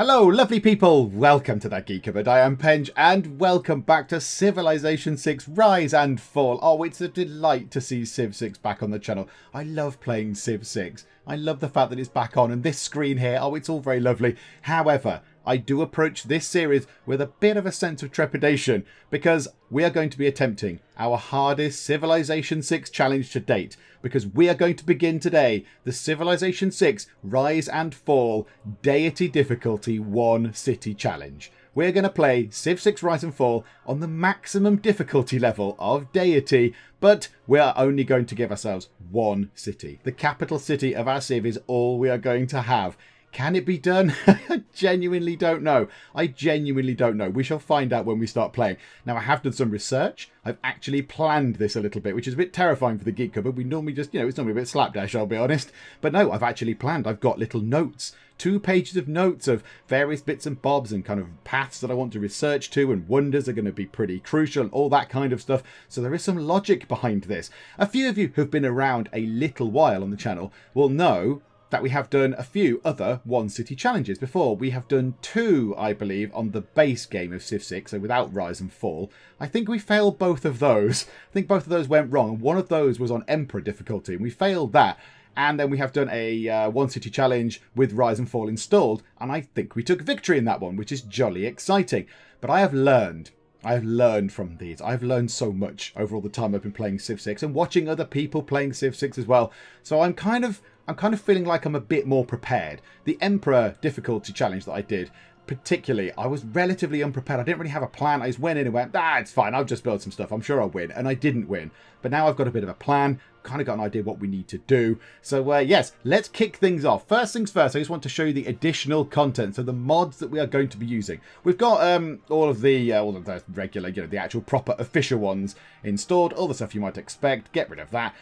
Hello, lovely people! Welcome to that Geek of Cupboard. I am Penge, and welcome back to Civilization 6 Rise and Fall. Oh, it's a delight to see Civ 6 back on the channel. I love playing Civ 6. I love the fact that it's back on, and this screen here, oh, it's all very lovely. However, I do approach this series with a bit of a sense of trepidation because we are going to be attempting our hardest Civilization 6 challenge to date because we are going to begin today the Civilization 6 Rise and Fall Deity Difficulty 1 City Challenge. We're going to play Civ 6 Rise and Fall on the maximum difficulty level of Deity, but we are only going to give ourselves one city. The capital city of our Civ is all we are going to have. Can it be done? I genuinely don't know. I genuinely don't know. We shall find out when we start playing. Now, I have done some research. I've actually planned this a little bit, which is a bit terrifying for the Geek Cupboard. We normally just, you know, it's normally a bit slapdash, I'll be honest. But no, I've actually planned. I've got little notes. Two pages of notes of various bits and bobs and kind of paths that I want to research to and wonders are going to be pretty crucial and all that kind of stuff. So there is some logic behind this. A few of you who've been around a little while on the channel will know that we have done a few other one city challenges before. We have done two, I believe, on the base game of Civ 6, so without Rise and Fall. I think we failed both of those. I think both of those went wrong. One of those was on Emperor difficulty, and we failed that. And then we have done a uh, one city challenge with Rise and Fall installed, and I think we took victory in that one, which is jolly exciting. But I have learned I've learned from these. I've learned so much over all the time I've been playing Civ 6 and watching other people playing Civ 6 as well. So I'm kind of I'm kind of feeling like I'm a bit more prepared. The Emperor difficulty challenge that I did, particularly, I was relatively unprepared. I didn't really have a plan. I just went in and went, ah, it's fine. I'll just build some stuff. I'm sure I'll win. And I didn't win. But now I've got a bit of a plan, kind of got an idea what we need to do. So uh, yes, let's kick things off. First things first, I just want to show you the additional content. So the mods that we are going to be using. We've got um, all of the uh, all of the regular, you know, the actual proper official ones installed. All the stuff you might expect. Get rid of that.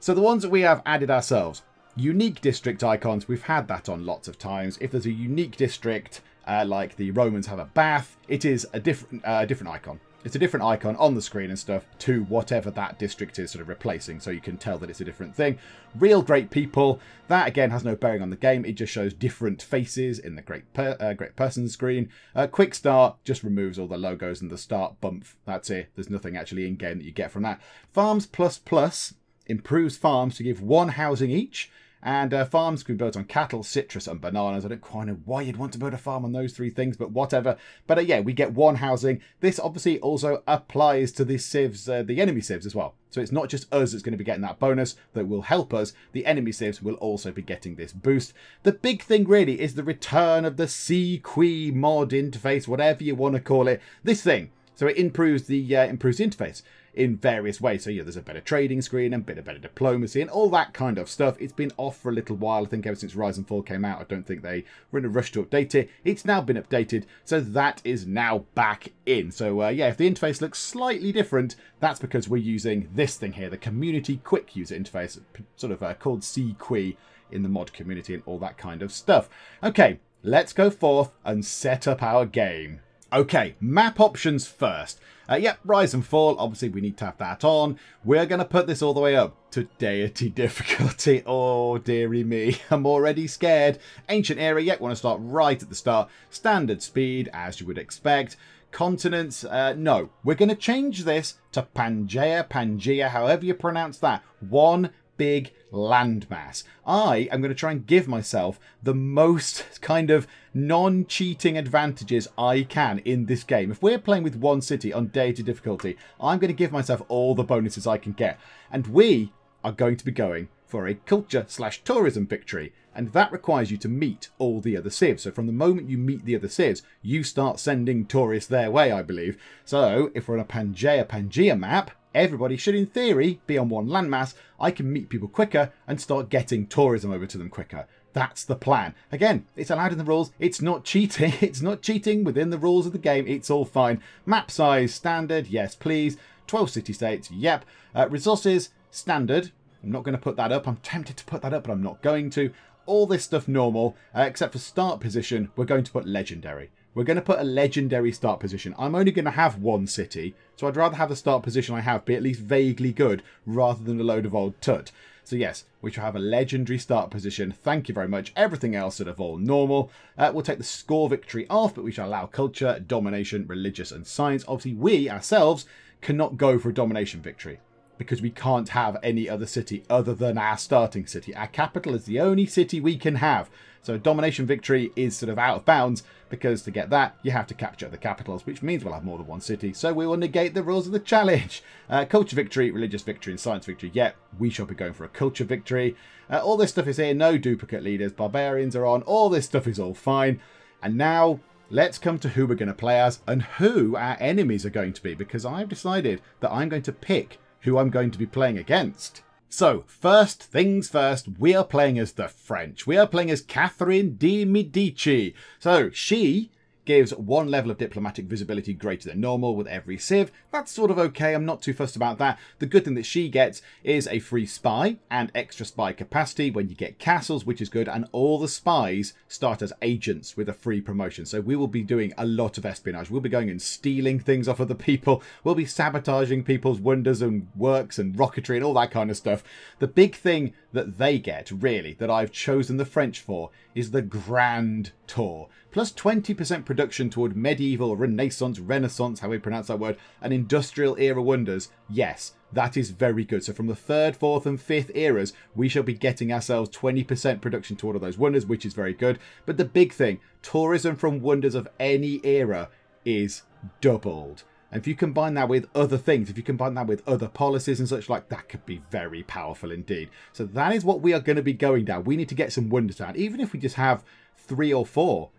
So the ones that we have added ourselves. Unique district icons, we've had that on lots of times. If there's a unique district, uh, like the Romans have a bath, it is a different, uh, different icon. It's a different icon on the screen and stuff to whatever that district is sort of replacing, so you can tell that it's a different thing. Real Great People, that again has no bearing on the game, it just shows different faces in the Great per uh, Great Person screen. Uh, quick Start just removes all the logos and the start bump, that's it. There's nothing actually in-game that you get from that. Farms Plus Plus improves farms to give one housing each, and uh, farms can be built on cattle, citrus, and bananas. I don't quite know why you'd want to build a farm on those three things, but whatever. But uh, yeah, we get one housing. This obviously also applies to the civs, uh, the enemy civs as well. So it's not just us that's going to be getting that bonus that will help us. The enemy civs will also be getting this boost. The big thing really is the return of the CQuI mod interface, whatever you want to call it. This thing. So it improves the uh, improves the interface in various ways. So yeah, there's a better trading screen and a bit of better diplomacy and all that kind of stuff. It's been off for a little while. I think ever since Rise and Fall came out, I don't think they were in a rush to update it. It's now been updated, so that is now back in. So uh, yeah, if the interface looks slightly different, that's because we're using this thing here, the Community Quick User Interface, sort of uh, called CQuI in the mod community and all that kind of stuff. Okay, let's go forth and set up our game. Okay, map options first. Uh, yep, rise and fall. Obviously, we need to have that on. We're going to put this all the way up to deity difficulty. Oh, dearie me. I'm already scared. Ancient era, yet want to start right at the start. Standard speed, as you would expect. Continents, uh, no. We're going to change this to Pangaea, Pangaea, however you pronounce that. One big landmass. I am going to try and give myself the most kind of non-cheating advantages I can in this game. If we're playing with one city on deity difficulty, I'm going to give myself all the bonuses I can get. And we are going to be going for a culture slash tourism victory. And that requires you to meet all the other civs. So from the moment you meet the other civs, you start sending tourists their way, I believe. So if we're on a Pangaea Pangaea map, everybody should in theory be on one landmass, I can meet people quicker and start getting tourism over to them quicker. That's the plan. Again, it's allowed in the rules. It's not cheating. It's not cheating within the rules of the game. It's all fine. Map size, standard. Yes, please. 12 city-states. Yep. Uh, resources, standard. I'm not going to put that up. I'm tempted to put that up, but I'm not going to. All this stuff normal, uh, except for start position, we're going to put legendary. We're going to put a legendary start position. I'm only going to have one city, so I'd rather have the start position I have be at least vaguely good rather than a load of old tut. So yes, we shall have a legendary start position. Thank you very much. Everything else sort of all normal. Uh, we'll take the score victory off, but we shall allow culture, domination, religious, and science. Obviously, we ourselves cannot go for a domination victory because we can't have any other city other than our starting city. Our capital is the only city we can have. So domination victory is sort of out of bounds because to get that, you have to capture the capitals, which means we'll have more than one city. So we will negate the rules of the challenge. Uh, culture victory, religious victory, and science victory. Yet we shall be going for a culture victory. Uh, all this stuff is here. No duplicate leaders. Barbarians are on. All this stuff is all fine. And now let's come to who we're going to play as and who our enemies are going to be because I've decided that I'm going to pick who I'm going to be playing against. So, first things first, we are playing as the French. We are playing as Catherine de Medici. So, she gives one level of diplomatic visibility greater than normal with every civ. That's sort of okay, I'm not too fussed about that. The good thing that she gets is a free spy and extra spy capacity when you get castles, which is good, and all the spies start as agents with a free promotion. So we will be doing a lot of espionage. We'll be going and stealing things off other people. We'll be sabotaging people's wonders and works and rocketry and all that kind of stuff. The big thing that they get, really, that I've chosen the French for, is the Grand Tour plus 20% production toward medieval, renaissance, renaissance, how we pronounce that word, and industrial era wonders. Yes, that is very good. So from the third, fourth, and fifth eras, we shall be getting ourselves 20% production toward all those wonders, which is very good. But the big thing, tourism from wonders of any era is doubled. And if you combine that with other things, if you combine that with other policies and such like, that could be very powerful indeed. So that is what we are going to be going down. We need to get some wonders down. Even if we just have three or four,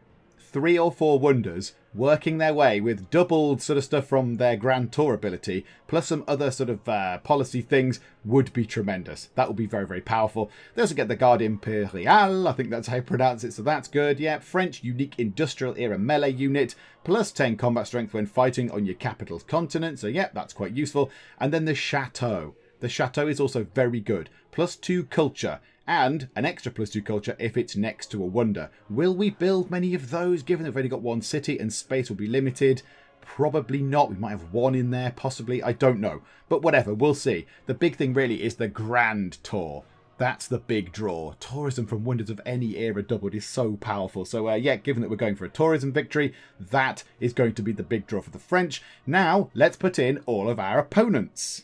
three or four wonders working their way with doubled sort of stuff from their Grand Tour ability, plus some other sort of uh, policy things, would be tremendous. That would be very, very powerful. They also get the Garde Imperiale, I think that's how you pronounce it, so that's good. Yeah, French unique industrial era melee unit, plus 10 combat strength when fighting on your capital's continent, so yeah, that's quite useful. And then the Chateau. The Chateau is also very good. Plus 2 culture and an extra plus 2 culture if it's next to a wonder. Will we build many of those given that we've only got one city and space will be limited? Probably not. We might have one in there, possibly. I don't know. But whatever, we'll see. The big thing really is the Grand Tour. That's the big draw. Tourism from wonders of any era doubled is so powerful. So uh, yeah, given that we're going for a tourism victory, that is going to be the big draw for the French. Now, let's put in all of our opponents.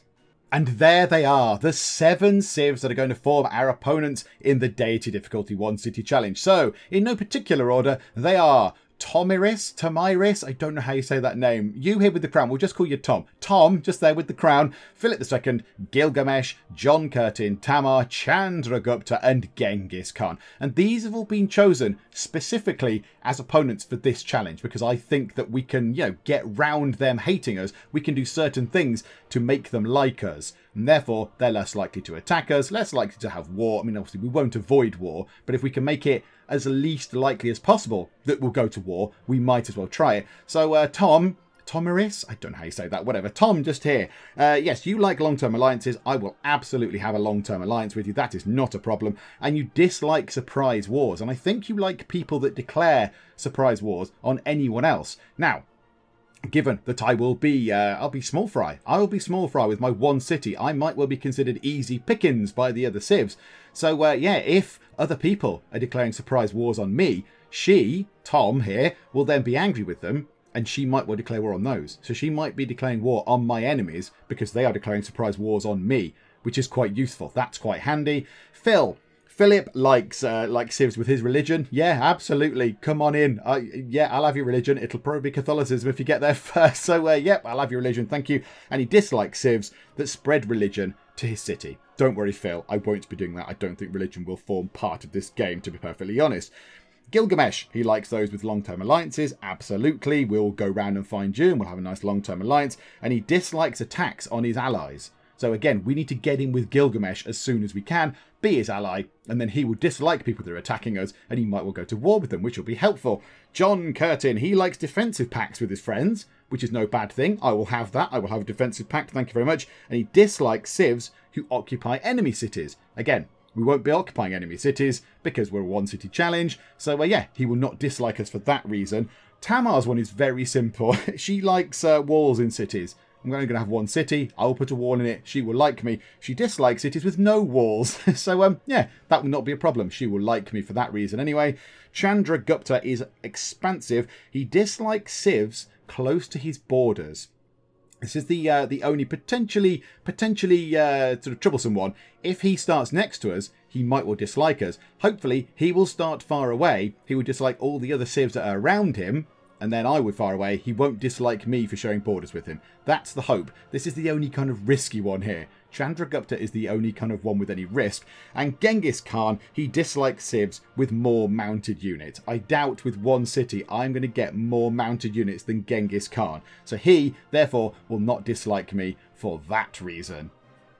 And there they are, the seven civs that are going to form our opponents in the Deity Difficulty 1 City Challenge. So, in no particular order, they are Tomiris, Tomiris, I don't know how you say that name. You here with the crown, we'll just call you Tom. Tom, just there with the crown, Philip II, Gilgamesh, John Curtin, Tamar, Chandragupta, and Genghis Khan. And these have all been chosen specifically as opponents for this challenge because I think that we can, you know, get round them hating us. We can do certain things to make them like us. And therefore, they're less likely to attack us, less likely to have war. I mean, obviously, we won't avoid war, but if we can make it as least likely as possible that we'll go to war, we might as well try it. So, uh, Tom, Tomaris? I don't know how you say that, whatever. Tom, just here. Uh, yes, you like long-term alliances. I will absolutely have a long-term alliance with you. That is not a problem. And you dislike surprise wars. And I think you like people that declare surprise wars on anyone else. Now, given that I will be, uh, I'll be small fry. I will be small fry with my one city. I might well be considered easy pickings by the other civs. So, uh, yeah, if other people are declaring surprise wars on me, she, Tom here, will then be angry with them and she might well declare war on those. So she might be declaring war on my enemies because they are declaring surprise wars on me, which is quite useful. That's quite handy. Phil, Philip likes uh, like civs with his religion. Yeah, absolutely. Come on in. Uh, yeah, I'll have your religion. It'll probably be Catholicism if you get there first. So, uh, yep, I'll have your religion. Thank you. And he dislikes civs that spread religion to his city. Don't worry, Phil. I won't be doing that. I don't think religion will form part of this game, to be perfectly honest. Gilgamesh, he likes those with long-term alliances, absolutely. We'll go round and find you and we'll have a nice long-term alliance. And he dislikes attacks on his allies. So again, we need to get in with Gilgamesh as soon as we can, be his ally, and then he will dislike people that are attacking us, and he might well go to war with them, which will be helpful. John Curtin, he likes defensive pacts with his friends, which is no bad thing. I will have that. I will have a defensive pact, thank you very much. And he dislikes civs who occupy enemy cities. Again, we won't be occupying enemy cities because we're a one city challenge. So uh, yeah, he will not dislike us for that reason. Tamar's one is very simple. she likes uh, walls in cities. I'm only going to have one city. I will put a wall in it. She will like me. She dislikes cities with no walls. so, um, yeah, that will not be a problem. She will like me for that reason. Anyway, Chandragupta is expansive. He dislikes civs close to his borders. This is the uh, the only potentially potentially uh, sort of troublesome one. If he starts next to us, he might well dislike us. Hopefully, he will start far away. He will dislike all the other civs that are around him, and then I would far away. He won't dislike me for sharing borders with him. That's the hope. This is the only kind of risky one here. Chandragupta is the only kind of one with any risk, and Genghis Khan, he dislikes civs with more mounted units. I doubt with one city I'm going to get more mounted units than Genghis Khan, so he, therefore, will not dislike me for that reason.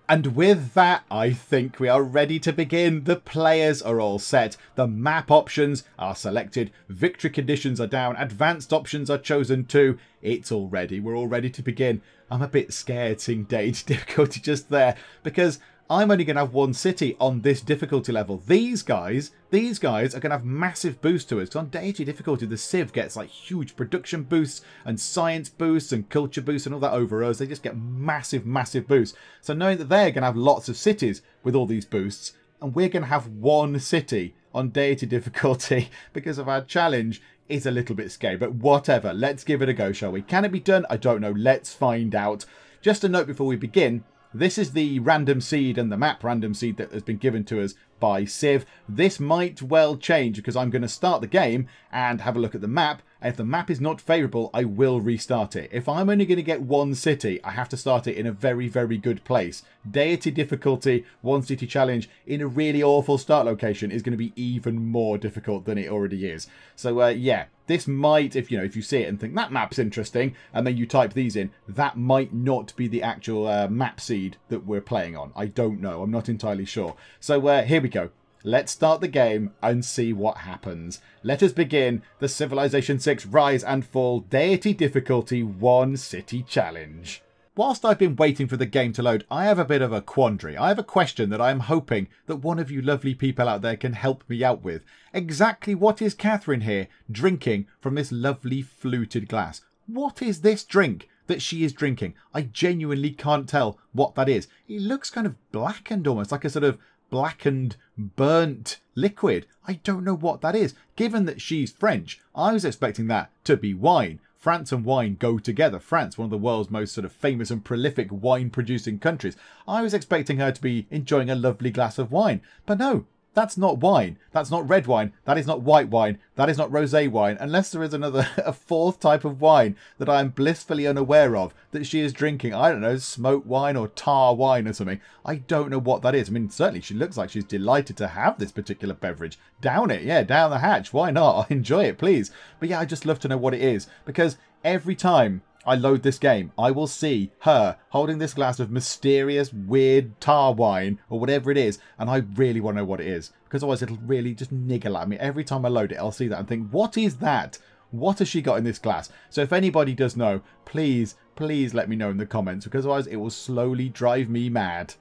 And with that, I think we are ready to begin. The players are all set. The map options are selected. Victory conditions are down. Advanced options are chosen too. It's all ready. We're all ready to begin. I'm a bit scared seeing deity difficulty just there because I'm only going to have one city on this difficulty level. These guys, these guys are going to have massive boosts to us. Because on deity difficulty, the Civ gets like huge production boosts and science boosts and culture boosts and all that over us. They just get massive, massive boosts. So knowing that they're going to have lots of cities with all these boosts, and we're going to have one city on deity difficulty because of our challenge is a little bit scary. But whatever, let's give it a go, shall we? Can it be done? I don't know. Let's find out. Just a note before we begin. This is the random seed and the map random seed that has been given to us by Civ. This might well change because I'm going to start the game and have a look at the map. And if the map is not favourable, I will restart it. If I'm only going to get one city, I have to start it in a very, very good place. Deity difficulty, one city challenge in a really awful start location is going to be even more difficult than it already is. So uh, yeah, this might, if you know, if you see it and think that map's interesting, and then you type these in, that might not be the actual uh, map seed that we're playing on. I don't know. I'm not entirely sure. So uh, here we go. Let's start the game and see what happens. Let us begin the Civilization 6 Rise and Fall Deity Difficulty 1 City Challenge. Whilst I've been waiting for the game to load, I have a bit of a quandary. I have a question that I am hoping that one of you lovely people out there can help me out with. Exactly what is Catherine here drinking from this lovely fluted glass? What is this drink that she is drinking? I genuinely can't tell what that is. It looks kind of blackened almost, like a sort of blackened, burnt liquid. I don't know what that is. Given that she's French, I was expecting that to be wine. France and wine go together. France, one of the world's most sort of famous and prolific wine producing countries. I was expecting her to be enjoying a lovely glass of wine. But no, that's not wine. That's not red wine. That is not white wine. That is not rosé wine. Unless there is another, a fourth type of wine that I am blissfully unaware of that she is drinking. I don't know, smoked wine or tar wine or something. I don't know what that is. I mean, certainly she looks like she's delighted to have this particular beverage. Down it, yeah, down the hatch. Why not? Enjoy it, please. But yeah, I just love to know what it is because every time I load this game, I will see her holding this glass of mysterious, weird tar wine or whatever it is, and I really want to know what it is because otherwise it'll really just niggle at me. Every time I load it, I'll see that and think, what is that? What has she got in this glass? So if anybody does know, please, please let me know in the comments because otherwise it will slowly drive me mad.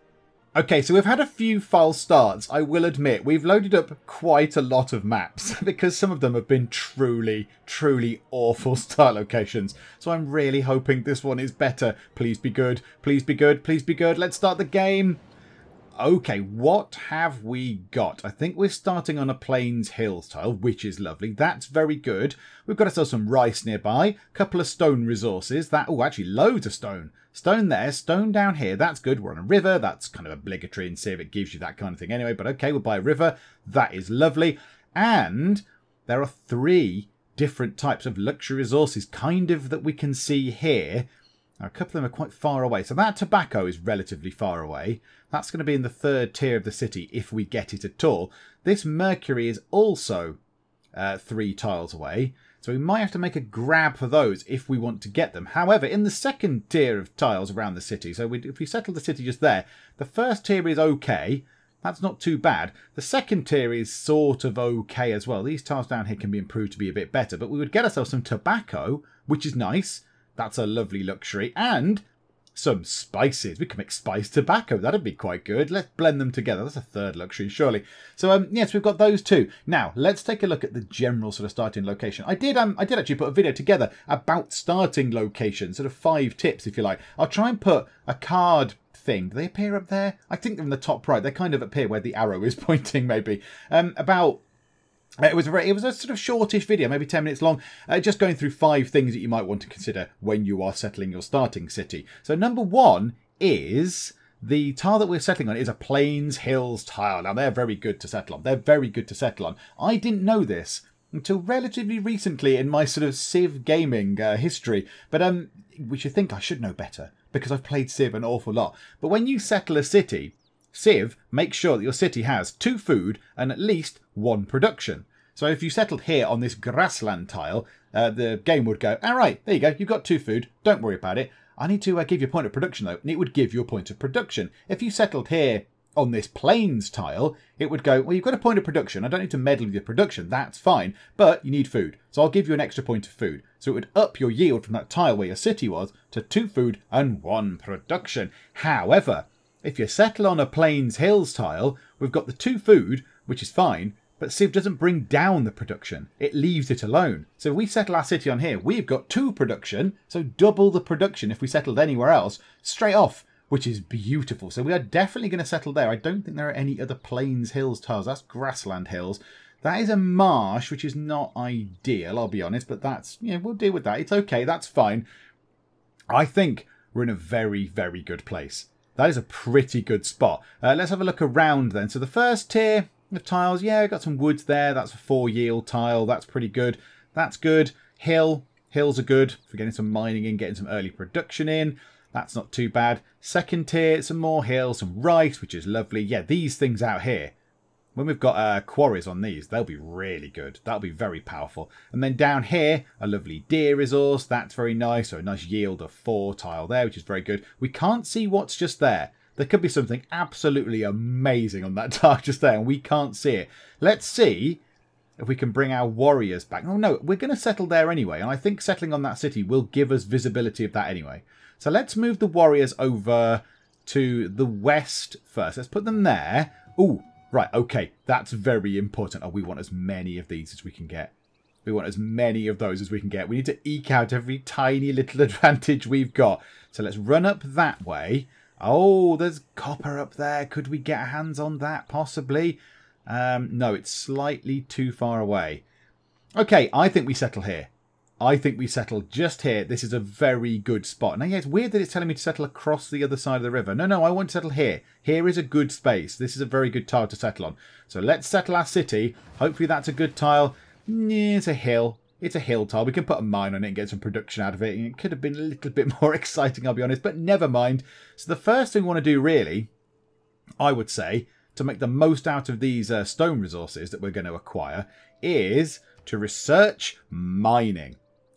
Okay, so we've had a few false starts, I will admit. We've loaded up quite a lot of maps because some of them have been truly, truly awful start locations. So I'm really hoping this one is better. Please be good, please be good, please be good. Let's start the game. Okay, what have we got? I think we're starting on a Plains Hills tile, which is lovely. That's very good. We've got ourselves some rice nearby, a couple of stone resources. That Oh, actually, loads of stone. Stone there, stone down here. That's good. We're on a river. That's kind of obligatory in Civ. It gives you that kind of thing anyway. But okay, we'll buy a river. That is lovely. And there are three different types of luxury resources, kind of, that we can see here. Now, a couple of them are quite far away. So that tobacco is relatively far away. That's going to be in the third tier of the city if we get it at all. This mercury is also uh, three tiles away. So we might have to make a grab for those if we want to get them. However, in the second tier of tiles around the city, so we, if we settle the city just there, the first tier is okay. That's not too bad. The second tier is sort of okay as well. These tiles down here can be improved to be a bit better, but we would get ourselves some tobacco, which is nice. That's a lovely luxury. And some spices. We can make spiced tobacco. That'd be quite good. Let's blend them together. That's a third luxury, surely. So um, yes, we've got those two. Now let's take a look at the general sort of starting location. I did um, I did actually put a video together about starting location, sort of five tips if you like. I'll try and put a card thing. Do they appear up there? I think they're in the top right. They kind of appear where the arrow is pointing, maybe. Um, about it was a very, it was a sort of shortish video, maybe 10 minutes long, uh, just going through five things that you might want to consider when you are settling your starting city. So number one is the tile that we're settling on is a plains hills tile. Now they're very good to settle on. They're very good to settle on. I didn't know this until relatively recently in my sort of Civ gaming uh, history, but um, which you think I should know better because I've played Civ an awful lot. But when you settle a city, Civ make sure that your city has two food and at least one production. So if you settled here on this grassland tile, uh, the game would go, all right, there you go, you've got two food, don't worry about it. I need to uh, give you a point of production though, and it would give you a point of production. If you settled here on this plains tile, it would go, well, you've got a point of production. I don't need to meddle with your production. That's fine. But you need food. So I'll give you an extra point of food. So it would up your yield from that tile where your city was to two food and one production. However, if you settle on a Plains Hills tile, we've got the two food, which is fine, but Civ doesn't bring down the production. It leaves it alone. So if we settle our city on here, we've got two production, so double the production if we settled anywhere else, straight off, which is beautiful. So we are definitely going to settle there. I don't think there are any other Plains Hills tiles. That's Grassland Hills. That is a marsh, which is not ideal, I'll be honest, but that's, yeah, we'll deal with that. It's okay, that's fine. I think we're in a very, very good place. That is a pretty good spot. Uh, let's have a look around then. So the first tier of tiles, yeah, got some woods there. That's a four yield tile. That's pretty good. That's good. Hill. Hills are good for getting some mining in, getting some early production in. That's not too bad. Second tier, some more hills, some rice, which is lovely. Yeah, these things out here when we've got uh, quarries on these, they'll be really good. That'll be very powerful. And then down here, a lovely deer resource. That's very nice. So a nice yield of four tile there, which is very good. We can't see what's just there. There could be something absolutely amazing on that tile just there, and we can't see it. Let's see if we can bring our warriors back. Oh, no, we're going to settle there anyway. And I think settling on that city will give us visibility of that anyway. So let's move the warriors over to the west first. Let's put them there. Oh, Right, okay, that's very important. Oh, we want as many of these as we can get. We want as many of those as we can get. We need to eke out every tiny little advantage we've got. So let's run up that way. Oh, there's copper up there. Could we get hands on that, possibly? Um, no, it's slightly too far away. Okay, I think we settle here. I think we settle just here. This is a very good spot. Now, yeah, it's weird that it's telling me to settle across the other side of the river. No, no, I want to settle here. Here is a good space. This is a very good tile to settle on. So let's settle our city. Hopefully that's a good tile. it's a hill. It's a hill. We can put a mine on it and get some production out of it. And It could have been a little bit more exciting, I'll be honest, but never mind. So the first thing we want to do, really, I would say, to make the most out of these uh, stone resources that we're going to acquire, is to research mining.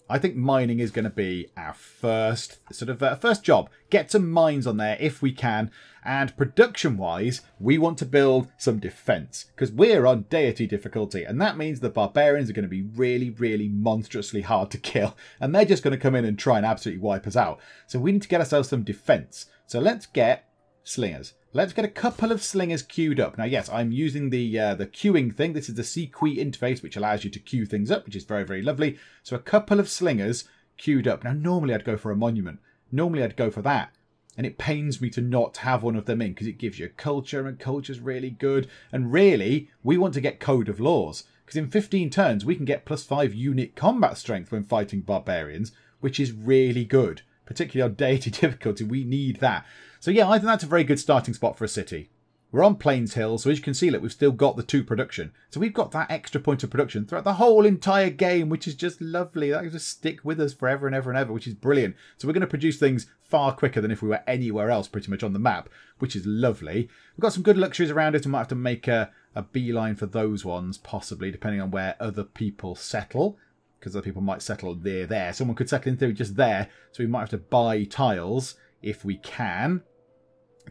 I think mining is going to be our first sort of uh, first job. Get some mines on there if we can. And production wise, we want to build some defense because we're on deity difficulty. And that means the barbarians are going to be really, really monstrously hard to kill. And they're just going to come in and try and absolutely wipe us out. So we need to get ourselves some defense. So let's get slingers. Let's get a couple of slingers queued up. Now, yes, I'm using the uh, the queuing thing. This is the CQuI interface, which allows you to queue things up, which is very, very lovely. So a couple of slingers queued up. Now, normally I'd go for a monument. Normally I'd go for that. And it pains me to not have one of them in because it gives you culture, and culture's really good. And really, we want to get Code of Laws. Because in 15 turns, we can get plus 5 unit combat strength when fighting barbarians, which is really good. Particularly on deity difficulty, we need that. So yeah, I think that's a very good starting spot for a city. We're on Plains Hill, so as you can see, look, we've still got the two production. So we've got that extra point of production throughout the whole entire game, which is just lovely. That just stick with us forever and ever and ever, which is brilliant. So we're going to produce things far quicker than if we were anywhere else pretty much on the map, which is lovely. We've got some good luxuries around it. We might have to make a, a beeline for those ones, possibly, depending on where other people settle. Because other people might settle near there. Someone could settle in theory just there, so we might have to buy tiles if we can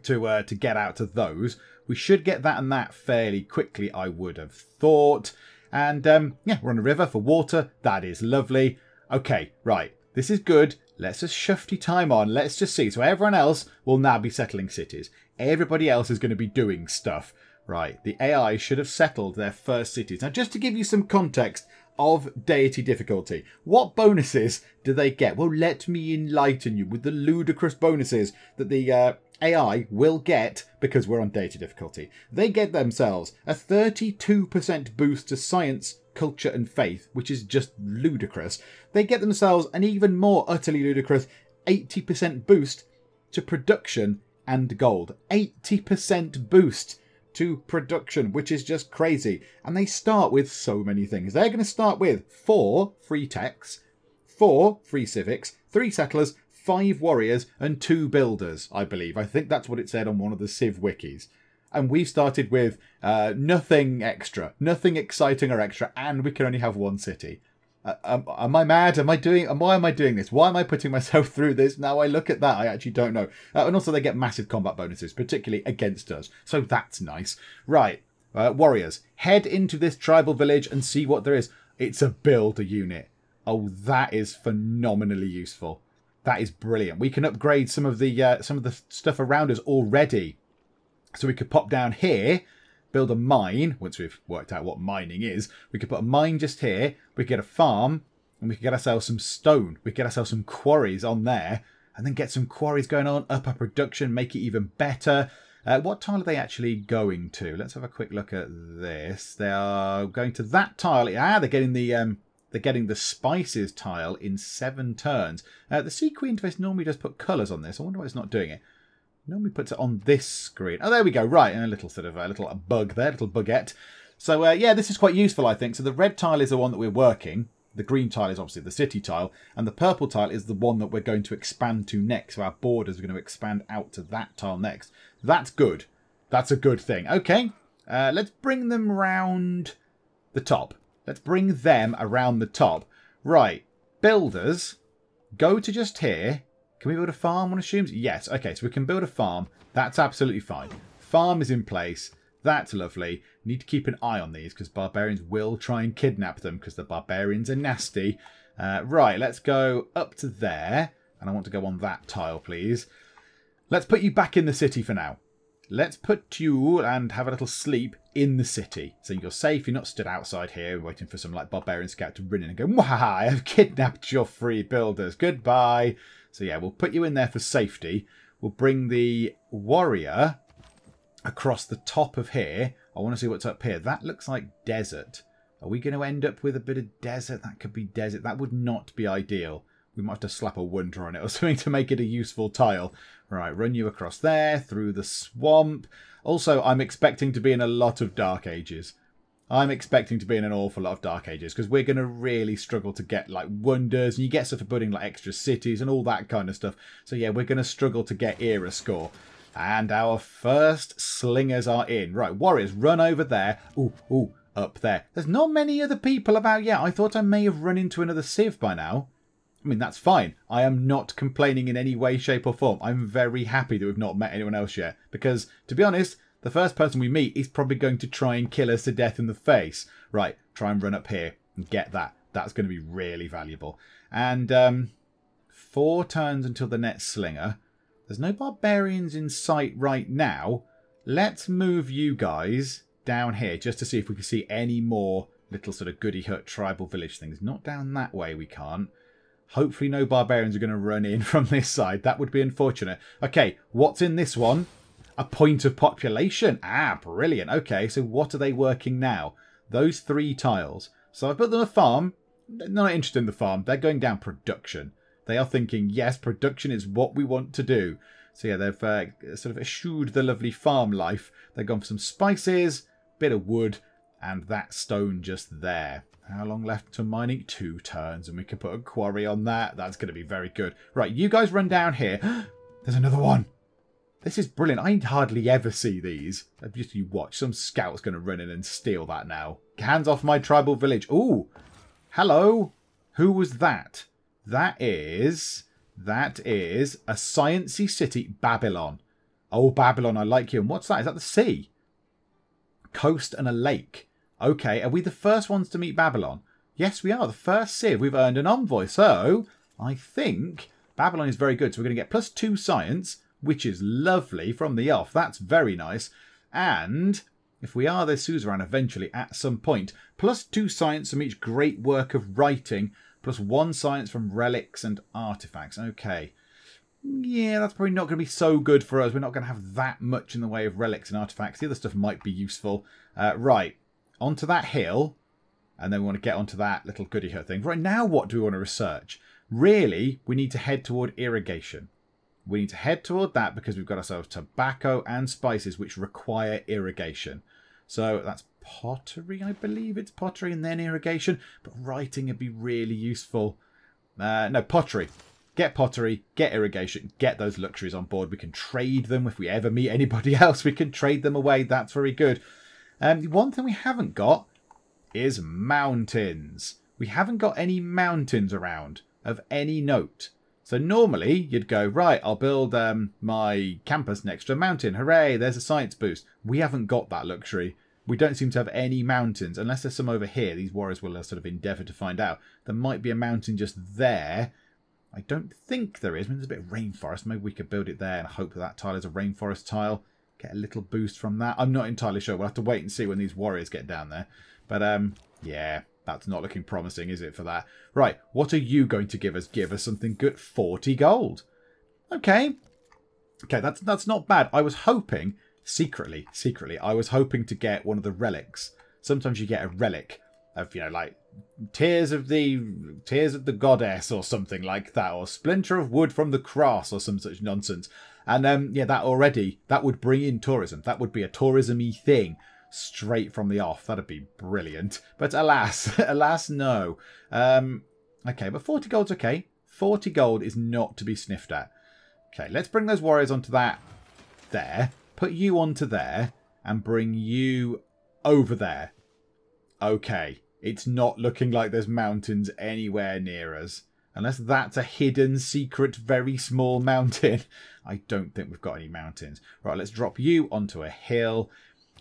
to uh, to get out to those. We should get that and that fairly quickly, I would have thought. And um, yeah, we're on a river for water. That is lovely. Okay, right. This is good. Let's just shufty time on. Let's just see. So everyone else will now be settling cities. Everybody else is going to be doing stuff. Right, the AI should have settled their first cities. Now, just to give you some context of deity difficulty, what bonuses do they get? Well, let me enlighten you with the ludicrous bonuses that the uh, AI will get because we're on deity difficulty. They get themselves a 32% boost to science, culture, and faith, which is just ludicrous. They get themselves an even more utterly ludicrous 80% boost to production and gold. 80% boost to production, which is just crazy. And they start with so many things. They're going to start with four free techs, four free civics, three settlers, five warriors, and two builders, I believe. I think that's what it said on one of the Civ wikis. And we've started with uh, nothing extra, nothing exciting or extra, and we can only have one city. Uh, am, am, I mad? Am I doing? Why am I doing this? Why am I putting myself through this? Now I look at that, I actually don't know. Uh, and also, they get massive combat bonuses, particularly against us. So that's nice. Right, uh, warriors, head into this tribal village and see what there is. It's a builder unit. Oh, that is phenomenally useful. That is brilliant. We can upgrade some of the uh, some of the stuff around us already. So we could pop down here build a mine, once we've worked out what mining is, we could put a mine just here, we could get a farm, and we could get ourselves some stone. We could get ourselves some quarries on there, and then get some quarries going on, up our production, make it even better. Uh, what tile are they actually going to? Let's have a quick look at this. They are going to that tile. Ah, they're getting the um, they're getting the spices tile in seven turns. Uh, the CQuI interface normally does put colours on this. I wonder why it's not doing it. Normally puts it on this screen. Oh, there we go. Right, and a little sort of a little bug there, a little buggette. So uh, yeah, this is quite useful, I think. So the red tile is the one that we're working. The green tile is obviously the city tile, and the purple tile is the one that we're going to expand to next. So our borders are going to expand out to that tile next. That's good. That's a good thing. Okay, uh, let's bring them round the top. Let's bring them around the top. Right, builders, go to just here can we build a farm, one assumes? Yes. Okay, so we can build a farm. That's absolutely fine. Farm is in place. That's lovely. Need to keep an eye on these because barbarians will try and kidnap them because the barbarians are nasty. Uh, right, let's go up to there. And I want to go on that tile, please. Let's put you back in the city for now. Let's put you and have a little sleep in the city. So you're safe, you're not stood outside here waiting for some like barbarian scout to run in and go, Wah, I have kidnapped your free builders. Goodbye. So yeah, we'll put you in there for safety. We'll bring the warrior across the top of here. I want to see what's up here. That looks like desert. Are we going to end up with a bit of desert? That could be desert. That would not be ideal. We might have to slap a wonder on it or something to make it a useful tile. Right, run you across there, through the swamp. Also, I'm expecting to be in a lot of Dark Ages. I'm expecting to be in an awful lot of Dark Ages because we're going to really struggle to get like wonders and you get stuff for putting like extra cities and all that kind of stuff. So yeah, we're going to struggle to get era score. And our first slingers are in. Right, warriors, run over there. Ooh, ooh, up there. There's not many other people about yet. I thought I may have run into another civ by now. I mean, that's fine. I am not complaining in any way, shape or form. I'm very happy that we've not met anyone else yet. Because, to be honest, the first person we meet is probably going to try and kill us to death in the face. Right, try and run up here and get that. That's going to be really valuable. And um, four turns until the next slinger. There's no barbarians in sight right now. Let's move you guys down here just to see if we can see any more little sort of goody hut tribal village things. Not down that way, we can't. Hopefully no barbarians are going to run in from this side. That would be unfortunate. Okay, what's in this one? A point of population. Ah, brilliant. Okay, so what are they working now? Those three tiles. So I've put them a farm. They're not interested in the farm. They're going down production. They are thinking, yes, production is what we want to do. So yeah, they've uh, sort of eschewed the lovely farm life. They've gone for some spices, bit of wood, and that stone just there. How long left to mining? Two turns, and we can put a quarry on that. That's going to be very good. Right, you guys run down here. There's another one. This is brilliant. I hardly ever see these. Just you watch. Some scout's going to run in and steal that now. Hands off my tribal village. Ooh. Hello. Who was that? That is... That is a sciency city, Babylon. Oh, Babylon, I like you. And what's that? Is that the sea? Coast and a lake. Okay, are we the first ones to meet Babylon? Yes, we are. The first Civ. We've earned an envoy. So, I think Babylon is very good. So we're going to get plus two science, which is lovely from the off. That's very nice. And if we are the suzerain eventually at some point, plus two science from each great work of writing, plus one science from relics and artifacts. Okay. Yeah, that's probably not going to be so good for us. We're not going to have that much in the way of relics and artifacts. The other stuff might be useful. Uh, right, onto that hill. And then we want to get onto that little goody hut thing. Right, now what do we want to research? Really, we need to head toward irrigation. We need to head toward that because we've got ourselves tobacco and spices which require irrigation. So that's pottery, I believe it's pottery and then irrigation. But writing would be really useful. Uh, no, pottery. Get pottery, get irrigation, get those luxuries on board. We can trade them. If we ever meet anybody else, we can trade them away. That's very good. Um, one thing we haven't got is mountains. We haven't got any mountains around of any note. So normally you'd go, right, I'll build um, my campus next to a mountain. Hooray, there's a science boost. We haven't got that luxury. We don't seem to have any mountains, unless there's some over here. These warriors will sort of endeavour to find out. There might be a mountain just there. I don't think there is. I mean, there's a bit of rainforest. Maybe we could build it there and hope that that tile is a rainforest tile. Get a little boost from that. I'm not entirely sure. We'll have to wait and see when these warriors get down there. But, um, yeah, that's not looking promising, is it, for that? Right, what are you going to give us? Give us something good. 40 gold. Okay. Okay, that's that's not bad. I was hoping, secretly, secretly, I was hoping to get one of the relics. Sometimes you get a relic of, you know, like tears of the tears of the goddess or something like that, or splinter of wood from the cross or some such nonsense. And um, yeah, that already that would bring in tourism. That would be a tourismy thing straight from the off. That'd be brilliant. But alas, alas, no. Um, okay, but 40 gold's okay. 40 gold is not to be sniffed at. Okay, let's bring those warriors onto that there. Put you onto there and bring you over there. Okay, it's not looking like there's mountains anywhere near us. Unless that's a hidden, secret, very small mountain. I don't think we've got any mountains. Right, let's drop you onto a hill.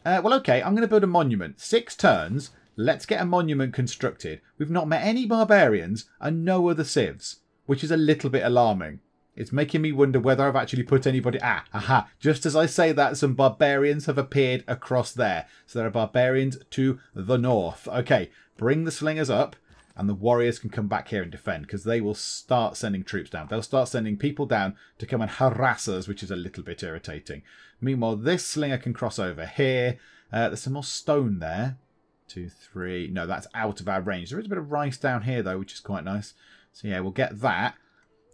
Uh, well, okay, I'm going to build a monument. Six turns. Let's get a monument constructed. We've not met any barbarians and no other civs, which is a little bit alarming. It's making me wonder whether I've actually put anybody... Ah, aha. Just as I say that, some barbarians have appeared across there. So there are barbarians to the north. Okay, bring the slingers up and the warriors can come back here and defend because they will start sending troops down. They'll start sending people down to come and harass us, which is a little bit irritating. Meanwhile, this slinger can cross over here. Uh, there's some more stone there. Two, three. No, that's out of our range. There is a bit of rice down here, though, which is quite nice. So, yeah, we'll get that.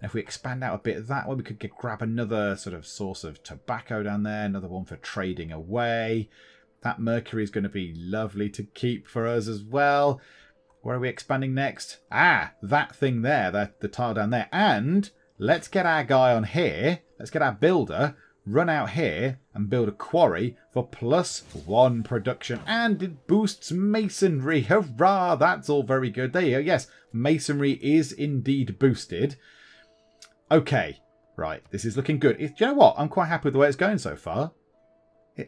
If we expand out a bit that way, we could get, grab another sort of source of tobacco down there. Another one for trading away. That mercury is going to be lovely to keep for us as well. Where are we expanding next? Ah, that thing there, the, the tile down there. And let's get our guy on here. Let's get our builder, run out here and build a quarry for plus one production. And it boosts masonry. Hurrah! That's all very good. There you go. Yes, masonry is indeed boosted. Okay, right. This is looking good. do you know what? I'm quite happy with the way it's going so far.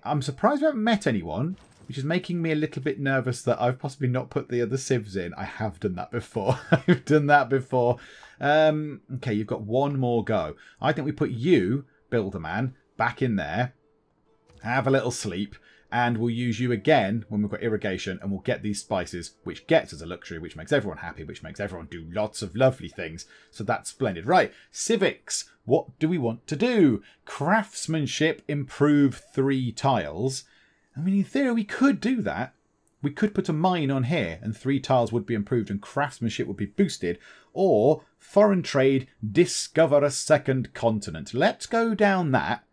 I'm surprised we haven't met anyone which is making me a little bit nervous that I've possibly not put the other civs in. I have done that before. I've done that before. Um, okay, you've got one more go. I think we put you, Builder Man, back in there. Have a little sleep. And we'll use you again when we've got irrigation and we'll get these spices, which gets us a luxury, which makes everyone happy, which makes everyone do lots of lovely things. So that's splendid. Right, civics. What do we want to do? Craftsmanship, improve three tiles. I mean, in theory, we could do that. We could put a mine on here and three tiles would be improved and craftsmanship would be boosted. Or foreign trade, discover a second continent. Let's go down that.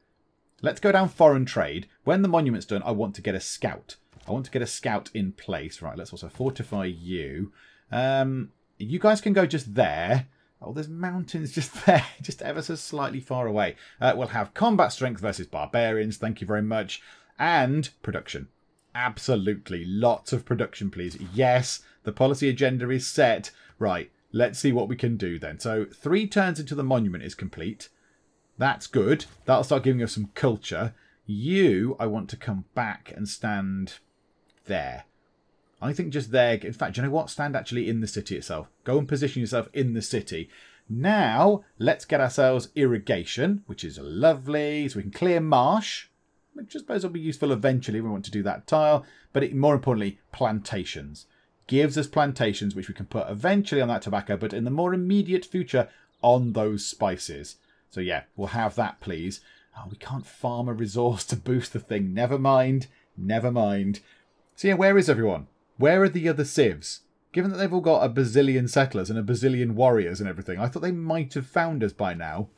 Let's go down foreign trade. When the monument's done, I want to get a scout. I want to get a scout in place. Right, let's also fortify you. Um, you guys can go just there. Oh, there's mountains just there, just ever so slightly far away. Uh, we'll have combat strength versus barbarians. Thank you very much and production. Absolutely. Lots of production, please. Yes, the policy agenda is set. Right, let's see what we can do then. So three turns into the monument is complete. That's good. That'll start giving us some culture. You, I want to come back and stand there. I think just there. In fact, you know what? Stand actually in the city itself. Go and position yourself in the city. Now, let's get ourselves irrigation, which is lovely. So we can clear marsh, which I suppose will be useful eventually if we want to do that tile. But it, more importantly, plantations. Gives us plantations, which we can put eventually on that tobacco, but in the more immediate future, on those spices. So yeah, we'll have that, please. Oh, we can't farm a resource to boost the thing. Never mind. Never mind. So yeah, where is everyone? Where are the other civs? Given that they've all got a bazillion settlers and a bazillion warriors and everything, I thought they might have found us by now.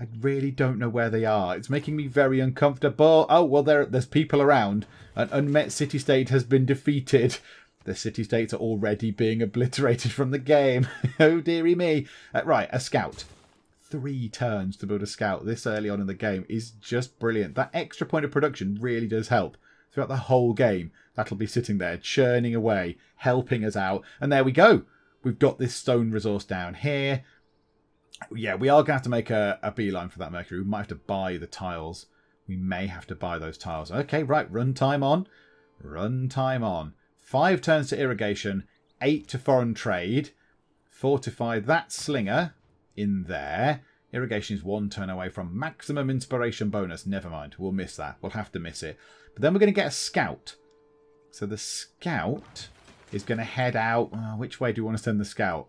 I really don't know where they are. It's making me very uncomfortable. Oh, well, there, there's people around. An unmet city-state has been defeated. The city-states are already being obliterated from the game. oh, dearie me. Uh, right, a scout. Three turns to build a scout this early on in the game is just brilliant. That extra point of production really does help throughout the whole game. That'll be sitting there churning away, helping us out. And there we go. We've got this stone resource down here. Yeah, we are going to have to make a, a beeline for that mercury. We might have to buy the tiles. We may have to buy those tiles. Okay, right, run time on. Run time on. Five turns to irrigation, eight to foreign trade. Fortify that slinger in there. Irrigation is one turn away from maximum inspiration bonus. Never mind, we'll miss that. We'll have to miss it. But then we're going to get a scout. So the scout is going to head out. Uh, which way do you want to send the scout?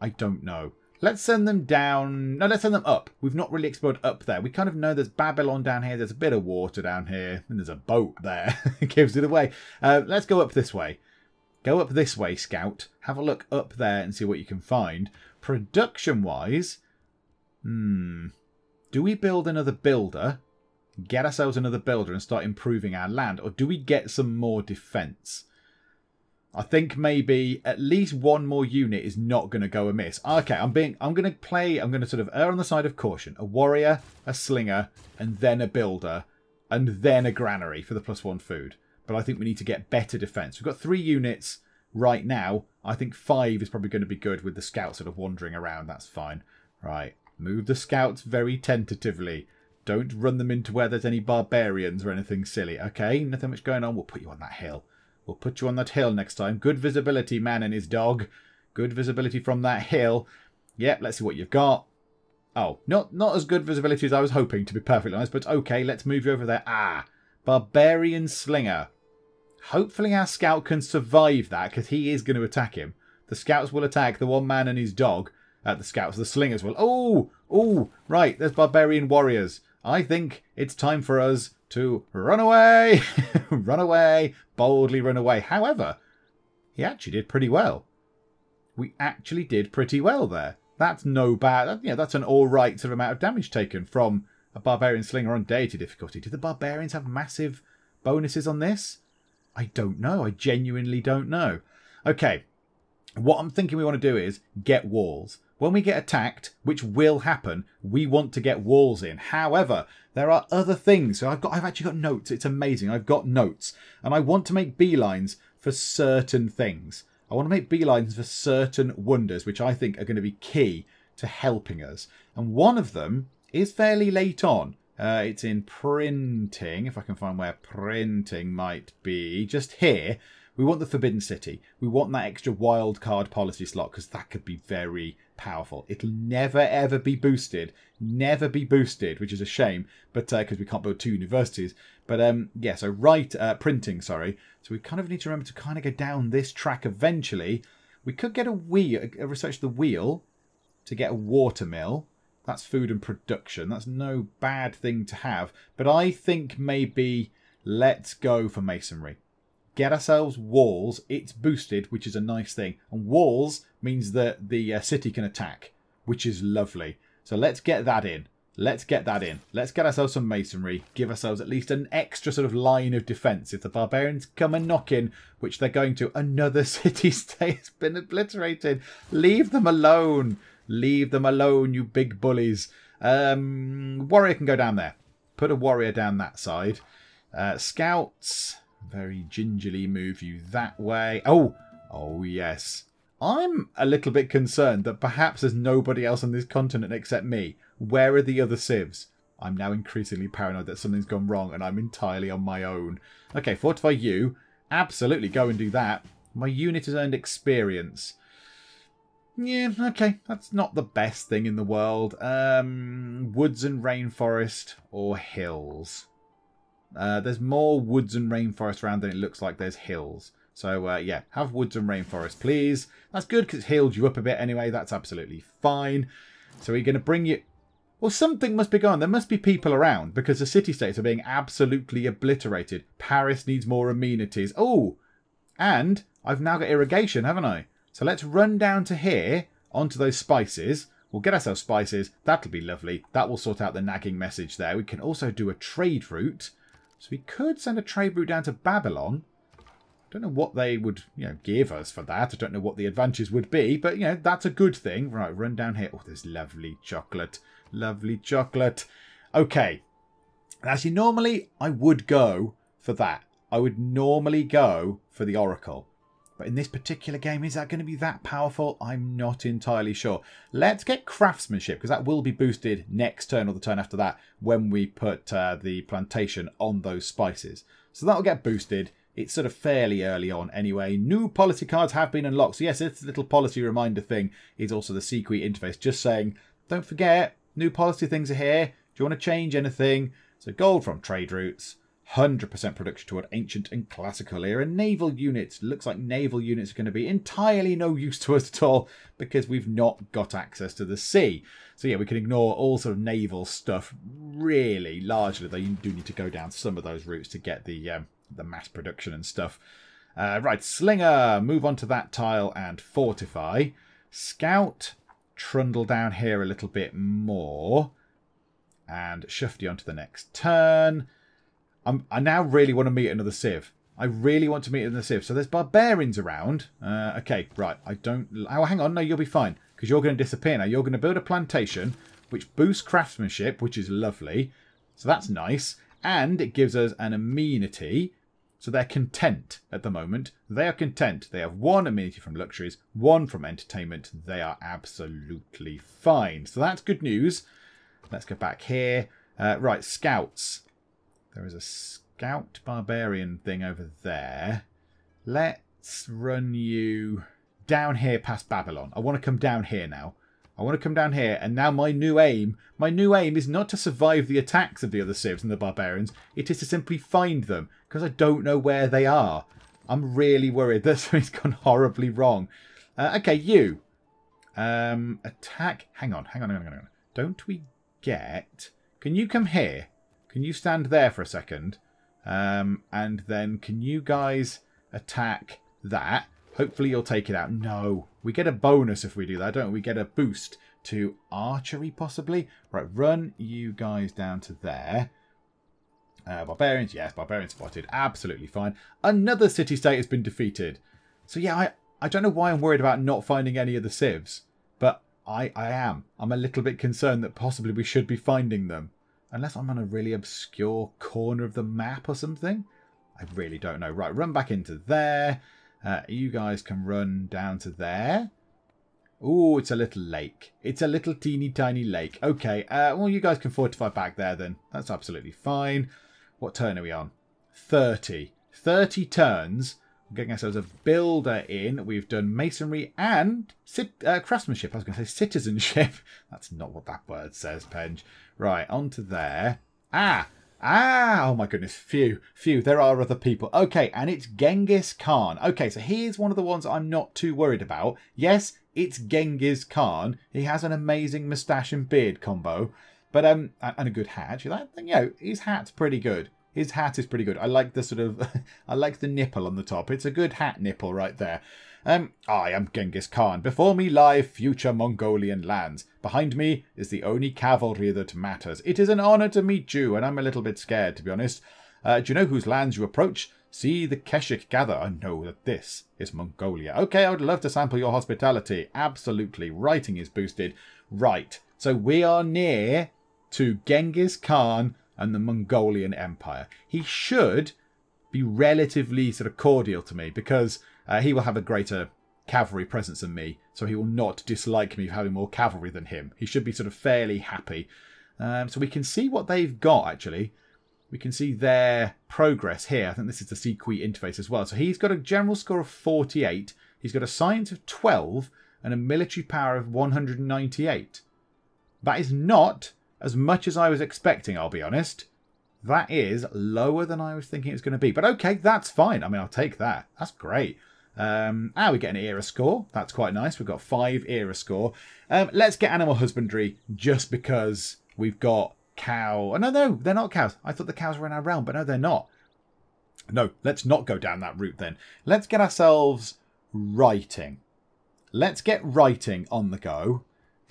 I don't know. Let's send them down. No, let's send them up. We've not really explored up there. We kind of know there's Babylon down here. There's a bit of water down here. And there's a boat there. it gives it away. Uh, let's go up this way. Go up this way, Scout. Have a look up there and see what you can find. Production-wise, hmm, do we build another builder get ourselves another builder and start improving our land? Or do we get some more defense? I think maybe at least one more unit is not going to go amiss. Okay, I'm being, I'm going to play, I'm going to sort of err on the side of caution. A warrior, a slinger, and then a builder, and then a granary for the plus one food. But I think we need to get better defense. We've got three units right now. I think five is probably going to be good with the scouts sort of wandering around. That's fine. Right, move the scouts very tentatively. Don't run them into where there's any barbarians or anything silly, okay? Nothing much going on. We'll put you on that hill. We'll put you on that hill next time. Good visibility, man and his dog. Good visibility from that hill. Yep, let's see what you've got. Oh, not not as good visibility as I was hoping, to be perfectly honest, but okay, let's move you over there. Ah, Barbarian Slinger. Hopefully our scout can survive that, because he is going to attack him. The scouts will attack the one man and his dog. Uh, the scouts, the slingers will. Oh, oh, right, there's barbarian warriors. I think it's time for us to run away, run away, boldly run away. However, he actually did pretty well. We actually did pretty well there. That's no bad, you know, that's an all right sort of amount of damage taken from a barbarian slinger on deity difficulty. Do the barbarians have massive bonuses on this? I don't know. I genuinely don't know. Okay, what I'm thinking we want to do is get walls. When we get attacked, which will happen, we want to get walls in. However, there are other things. So I've got I've actually got notes. It's amazing. I've got notes. And I want to make beelines for certain things. I want to make beelines for certain wonders, which I think are going to be key to helping us. And one of them is fairly late on. Uh, it's in printing, if I can find where printing might be. Just here. We want the Forbidden City. We want that extra wild card policy slot because that could be very powerful. It'll never ever be boosted, never be boosted, which is a shame, but because uh, we can't build two universities. But um, yeah, so right uh, printing, sorry. So we kind of need to remember to kind of go down this track eventually. We could get a wheel, a research the wheel to get a water mill. That's food and production. That's no bad thing to have. But I think maybe let's go for masonry get ourselves walls. It's boosted, which is a nice thing. And walls means that the uh, city can attack, which is lovely. So let's get that in. Let's get that in. Let's get ourselves some masonry. Give ourselves at least an extra sort of line of defence. If the barbarians come and knock in, which they're going to, another city-state has been obliterated. Leave them alone. Leave them alone, you big bullies. Um, warrior can go down there. Put a warrior down that side. Uh, scouts very gingerly move you that way. Oh, oh yes. I'm a little bit concerned that perhaps there's nobody else on this continent except me. Where are the other civs? I'm now increasingly paranoid that something's gone wrong and I'm entirely on my own. Okay, fortify you. Absolutely, go and do that. My unit has earned experience. Yeah, okay, that's not the best thing in the world. Um, woods and rainforest or hills. Uh, there's more woods and rainforest around than it looks like there's hills. So uh, yeah, have woods and rainforest, please. That's good because it's healed you up a bit anyway. That's absolutely fine. So we're going to bring you... Well, something must be going. There must be people around because the city-states are being absolutely obliterated. Paris needs more amenities. Oh, and I've now got irrigation, haven't I? So let's run down to here onto those spices. We'll get ourselves spices. That'll be lovely. That will sort out the nagging message there. We can also do a trade route. So we could send a trade route down to Babylon. I don't know what they would, you know, give us for that. I don't know what the advantages would be, but you know, that's a good thing. Right, run down here. Oh, there's lovely chocolate. Lovely chocolate. Okay. Actually, normally I would go for that. I would normally go for the Oracle. But in this particular game, is that going to be that powerful? I'm not entirely sure. Let's get craftsmanship, because that will be boosted next turn or the turn after that when we put uh, the plantation on those spices. So that'll get boosted. It's sort of fairly early on anyway. New policy cards have been unlocked. So yes, this little policy reminder thing is also the CQuI interface. Just saying, don't forget, new policy things are here. Do you want to change anything? So gold from trade routes. 100% production toward ancient and classical era. Naval units. Looks like naval units are going to be entirely no use to us at all because we've not got access to the sea. So yeah, we can ignore all sort of naval stuff really largely. Though you do need to go down some of those routes to get the um, the mass production and stuff. Uh, right, Slinger, move on to that tile and fortify. Scout, trundle down here a little bit more. And Shufti onto the next turn. I'm, I now really want to meet another Civ. I really want to meet another Civ. So there's barbarians around. Uh, okay, right. I don't... Oh, hang on. No, you'll be fine. Because you're going to disappear now. You're going to build a plantation, which boosts craftsmanship, which is lovely. So that's nice. And it gives us an amenity so they're content at the moment. They are content. They have one amenity from luxuries, one from entertainment. They are absolutely fine. So that's good news. Let's go back here. Uh, right, scouts. There is a scout barbarian thing over there. Let's run you down here past Babylon. I want to come down here now. I want to come down here, and now my new aim, my new aim is not to survive the attacks of the other civs and the barbarians. It is to simply find them, because I don't know where they are. I'm really worried that something's gone horribly wrong. Uh, okay, you. Um, attack. Hang on, hang on, hang on, hang on. Don't we get... Can you come here? Can you stand there for a second? Um, and then can you guys attack that? Hopefully you'll take it out. No, we get a bonus if we do that, don't we? We get a boost to archery, possibly. Right, run you guys down to there. Uh, barbarians, yes, barbarians spotted. Absolutely fine. Another city-state has been defeated. So yeah, I, I don't know why I'm worried about not finding any of the civs. But I, I am. I'm a little bit concerned that possibly we should be finding them. Unless I'm on a really obscure corner of the map or something. I really don't know. Right, run back into there. Uh, you guys can run down to there. Oh, it's a little lake. It's a little teeny tiny lake. Okay, uh, well, you guys can fortify back there then. That's absolutely fine. What turn are we on? 30. 30 turns. Getting ourselves a builder in. We've done masonry and uh, craftsmanship. I was going to say citizenship. That's not what that word says, Penge. Right, on to there. Ah, Ah, oh my goodness, phew, phew, there are other people. Okay, and it's Genghis Khan. Okay, so here's one of the ones I'm not too worried about. Yes, it's Genghis Khan. He has an amazing moustache and beard combo, but um, and a good hat. You know, his hat's pretty good. His hat is pretty good. I like the sort of, I like the nipple on the top. It's a good hat nipple right there. Um, I am Genghis Khan. Before me lie future Mongolian lands. Behind me is the only cavalry that matters. It is an honor to meet you, and I'm a little bit scared, to be honest. Uh, do you know whose lands you approach? See the Keshig gather and know that this is Mongolia. Okay, I would love to sample your hospitality. Absolutely. Writing is boosted. Right. So we are near to Genghis Khan and the Mongolian Empire. He should be relatively sort of cordial to me because uh, he will have a greater cavalry presence than me, so he will not dislike me for having more cavalry than him. He should be sort of fairly happy. Um, so we can see what they've got, actually. We can see their progress here. I think this is the CQuI interface as well. So he's got a general score of 48. He's got a science of 12, and a military power of 198. That is not as much as I was expecting, I'll be honest. That is lower than I was thinking it was going to be. But okay, that's fine. I mean, I'll take that. That's great. Um, ah, we get an era score. That's quite nice. We've got five era score. Um, let's get animal husbandry just because we've got cow. Oh, no, no, they're not cows. I thought the cows were in our realm, but no, they're not. No, let's not go down that route then. Let's get ourselves writing. Let's get writing on the go.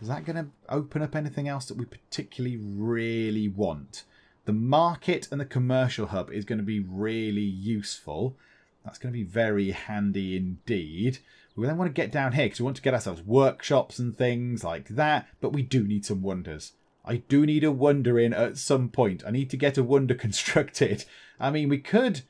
Is that going to open up anything else that we particularly really want? The market and the commercial hub is going to be really useful. That's going to be very handy indeed. We then want to get down here because we want to get ourselves workshops and things like that. But we do need some wonders. I do need a wonder in at some point. I need to get a wonder constructed. I mean, we could,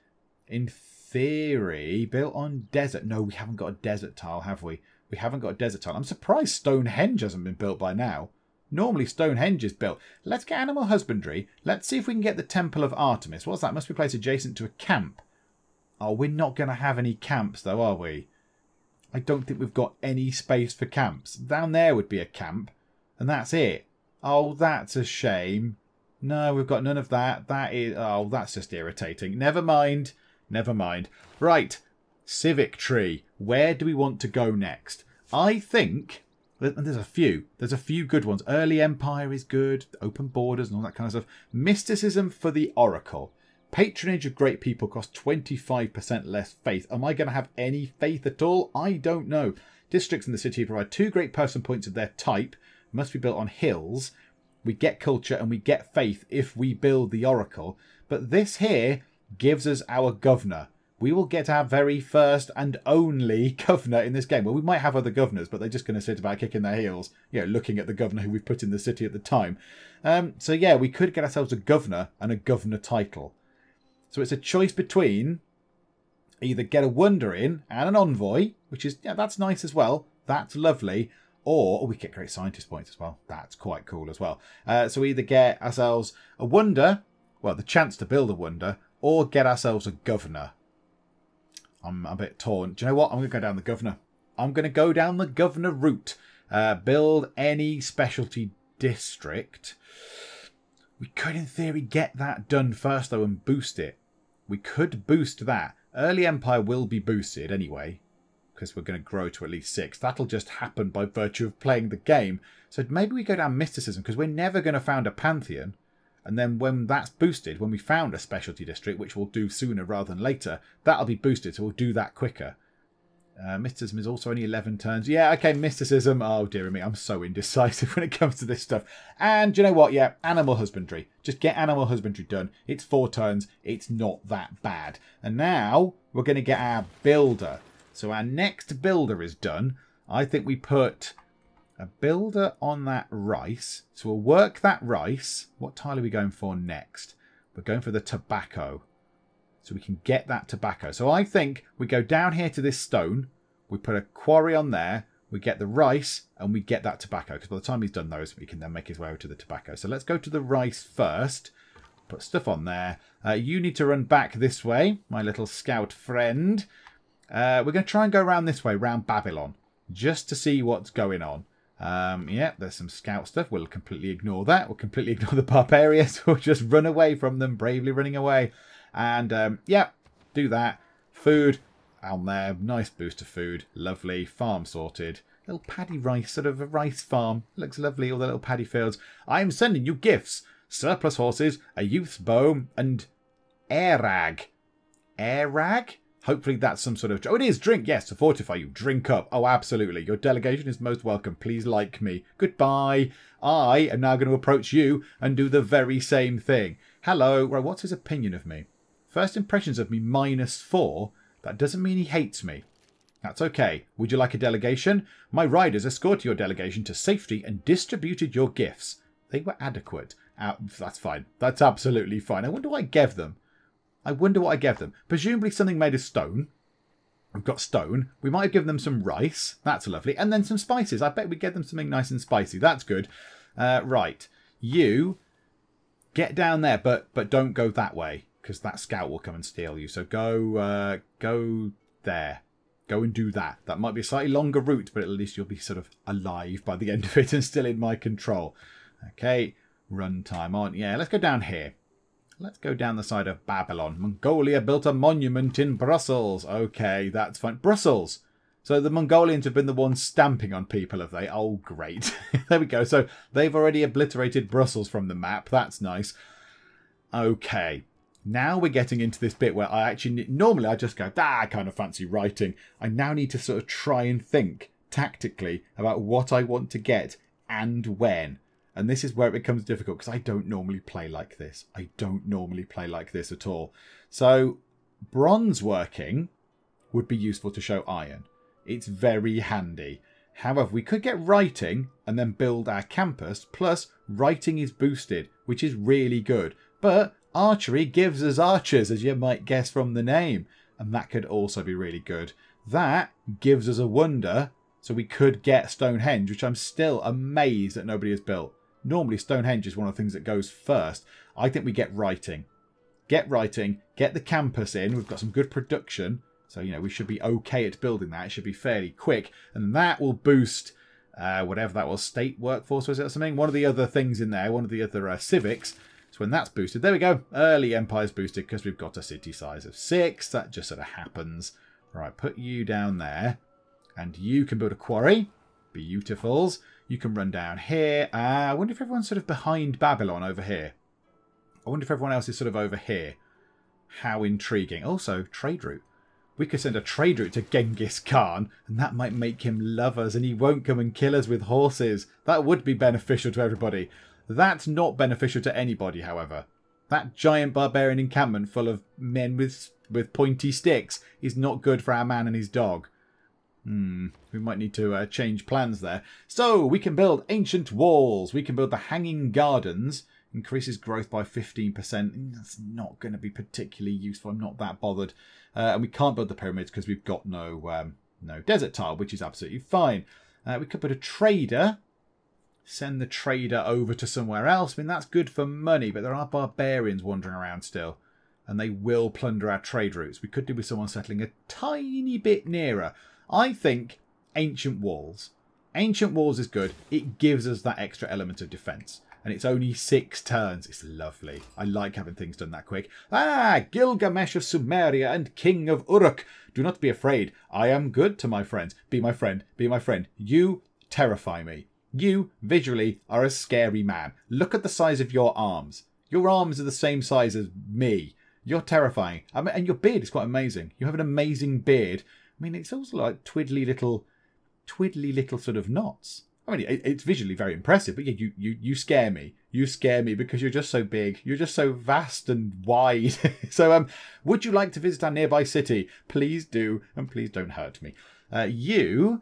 in theory, built on desert. No, we haven't got a desert tile, have we? We haven't got a desert tile. I'm surprised Stonehenge hasn't been built by now. Normally Stonehenge is built. Let's get animal husbandry. Let's see if we can get the Temple of Artemis. What's that? Must be placed adjacent to a camp. Oh, we're not going to have any camps though, are we? I don't think we've got any space for camps. Down there would be a camp, and that's it. Oh, that's a shame. No, we've got none of that. That is... Oh, that's just irritating. Never mind. Never mind. Right. Civic tree. Where do we want to go next? I think... There's a few. There's a few good ones. Early Empire is good. Open borders and all that kind of stuff. Mysticism for the Oracle. Patronage of great people costs 25% less faith. Am I going to have any faith at all? I don't know. Districts in the city provide two great person points of their type, must be built on hills. We get culture and we get faith if we build the oracle. But this here gives us our governor. We will get our very first and only governor in this game. Well, we might have other governors, but they're just going to sit about kicking their heels, you know, looking at the governor who we've put in the city at the time. Um, so yeah, we could get ourselves a governor and a governor title. So it's a choice between either get a wonder in and an envoy, which is, yeah, that's nice as well. That's lovely. Or oh, we get great scientist points as well. That's quite cool as well. Uh, so we either get ourselves a wonder, well, the chance to build a wonder, or get ourselves a governor. I'm a bit torn. Do you know what? I'm going to go down the governor. I'm going to go down the governor route. Uh, build any specialty district. We could, in theory, get that done first, though, and boost it. We could boost that. Early Empire will be boosted anyway, because we're going to grow to at least six. That'll just happen by virtue of playing the game. So maybe we go down mysticism, because we're never going to found a pantheon. And then when that's boosted, when we found a specialty district, which we'll do sooner rather than later, that'll be boosted, so we'll do that quicker. Uh, mysticism is also only 11 turns. Yeah, okay, mysticism. Oh, dear me, I'm so indecisive when it comes to this stuff. And you know what? Yeah, animal husbandry. Just get animal husbandry done. It's four turns. It's not that bad. And now we're going to get our builder. So our next builder is done. I think we put a builder on that rice. So we'll work that rice. What tile are we going for next? We're going for the tobacco so we can get that tobacco. So I think we go down here to this stone, we put a quarry on there, we get the rice, and we get that tobacco. Because by the time he's done those, we can then make his way over to the tobacco. So let's go to the rice first. Put stuff on there. Uh, you need to run back this way, my little scout friend. Uh, we're going to try and go around this way, around Babylon, just to see what's going on. Um, yeah, there's some scout stuff. We'll completely ignore that. We'll completely ignore the barbarians. We'll just run away from them, bravely running away. And um, yeah, do that. Food on there. Nice boost of food. Lovely. Farm sorted. Little paddy rice, sort of a rice farm. Looks lovely, all the little paddy fields. I am sending you gifts. Surplus horses, a youth's bow, and airag. Hopefully that's some sort of... Oh, it is drink. Yes, to fortify you. Drink up. Oh, absolutely. Your delegation is most welcome. Please like me. Goodbye. I am now going to approach you and do the very same thing. Hello. Right, what's his opinion of me? First impressions of me minus four. That doesn't mean he hates me. That's okay. Would you like a delegation? My riders escorted your delegation to safety and distributed your gifts. They were adequate. Uh, that's fine. That's absolutely fine. I wonder what I gave them. I wonder what I gave them. Presumably something made of stone. We've got stone. We might have given them some rice. That's lovely. And then some spices. I bet we gave them something nice and spicy. That's good. Uh, right. You get down there, but but don't go that way because that scout will come and steal you. So go, uh, go there. Go and do that. That might be a slightly longer route, but at least you'll be sort of alive by the end of it and still in my control. Okay, run time on. Yeah, let's go down here. Let's go down the side of Babylon. Mongolia built a monument in Brussels. Okay, that's fine. Brussels. So the Mongolians have been the ones stamping on people, have they? Oh, great. there we go. So they've already obliterated Brussels from the map. That's nice. Okay. Now we're getting into this bit where I actually normally I just go, ah, I kind of fancy writing. I now need to sort of try and think tactically about what I want to get and when. And this is where it becomes difficult because I don't normally play like this. I don't normally play like this at all. So bronze working would be useful to show iron. It's very handy. However, we could get writing and then build our campus. Plus, writing is boosted, which is really good. But archery gives us archers, as you might guess from the name. And that could also be really good. That gives us a wonder, so we could get Stonehenge, which I'm still amazed that nobody has built. Normally, Stonehenge is one of the things that goes first. I think we get writing. Get writing, get the campus in. We've got some good production. So, you know, we should be okay at building that. It should be fairly quick. And that will boost uh, whatever that was, state workforce, was it something? One of the other things in there, one of the other uh, civics. So when that's boosted, there we go. Early Empire's boosted because we've got a city size of six. That just sort of happens. Right, put you down there. And you can build a quarry. Beautifuls. You can run down here. Uh, I wonder if everyone's sort of behind Babylon over here. I wonder if everyone else is sort of over here. How intriguing. Also, trade route. We could send a trade route to Genghis Khan, and that might make him love us, and he won't come and kill us with horses. That would be beneficial to everybody. That's not beneficial to anybody, however. That giant barbarian encampment full of men with with pointy sticks is not good for our man and his dog. Hmm, we might need to uh, change plans there. So, we can build ancient walls. We can build the hanging gardens. Increases growth by 15%. That's not going to be particularly useful. I'm not that bothered. Uh, and we can't build the pyramids because we've got no um, no desert tile, which is absolutely fine. Uh, we could put a trader. Send the trader over to somewhere else. I mean, that's good for money, but there are barbarians wandering around still. And they will plunder our trade routes. We could do with someone settling a tiny bit nearer. I think Ancient Walls. Ancient Walls is good. It gives us that extra element of defence. And it's only six turns. It's lovely. I like having things done that quick. Ah, Gilgamesh of Sumeria and King of Uruk. Do not be afraid. I am good to my friends. Be my friend. Be my friend. You terrify me. You, visually, are a scary man. Look at the size of your arms. Your arms are the same size as me. You're terrifying. I mean, and your beard is quite amazing. You have an amazing beard I mean, it's also like twiddly little, twiddly little sort of knots. I mean, it, it's visually very impressive, but yeah, you, you, you scare me. You scare me because you're just so big. You're just so vast and wide. so, um, would you like to visit our nearby city? Please do, and please don't hurt me. Uh, you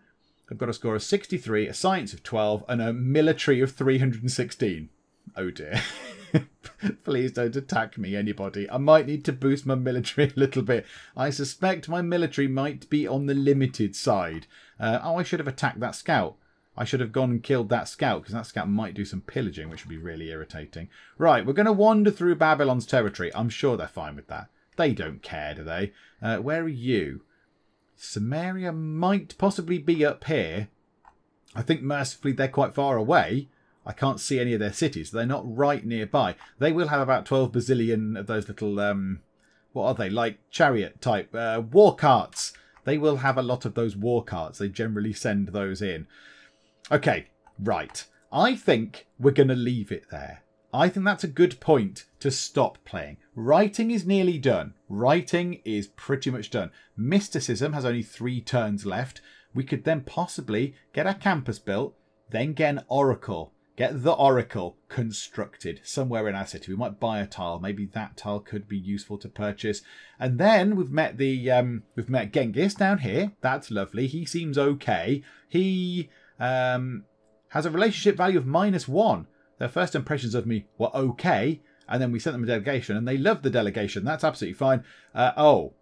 have got a score of 63, a science of 12, and a military of 316. Oh dear. Please don't attack me, anybody. I might need to boost my military a little bit. I suspect my military might be on the limited side. Uh, oh, I should have attacked that scout. I should have gone and killed that scout because that scout might do some pillaging, which would be really irritating. Right, we're going to wander through Babylon's territory. I'm sure they're fine with that. They don't care, do they? Uh, where are you? Sumeria might possibly be up here. I think mercifully they're quite far away. I can't see any of their cities. They're not right nearby. They will have about 12 bazillion of those little, um, what are they, like chariot type uh, war carts. They will have a lot of those war carts. They generally send those in. Okay, right. I think we're going to leave it there. I think that's a good point to stop playing. Writing is nearly done. Writing is pretty much done. Mysticism has only three turns left. We could then possibly get our campus built, then get an oracle Get the Oracle constructed somewhere in our city. We might buy a tile. Maybe that tile could be useful to purchase. And then we've met the um, we've met Genghis down here. That's lovely. He seems okay. He um, has a relationship value of minus one. Their first impressions of me were okay, and then we sent them a delegation, and they loved the delegation. That's absolutely fine. Uh, oh,